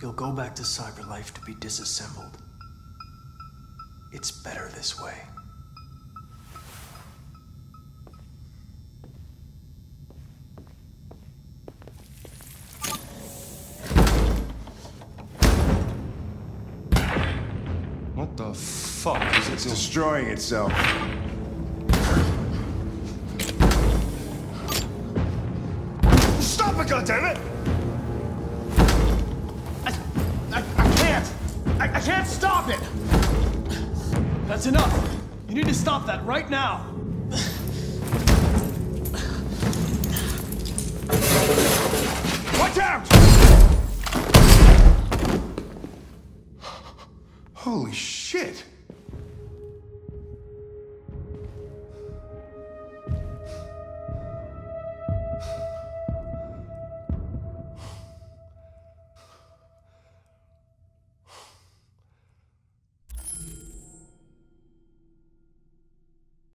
You'll go back to Cyberlife to be disassembled. It's better this way. What the fuck is it It's doing? destroying itself. Stop it, goddammit! I, I can't stop it! That's enough. You need to stop that right now. Watch out! Holy shit!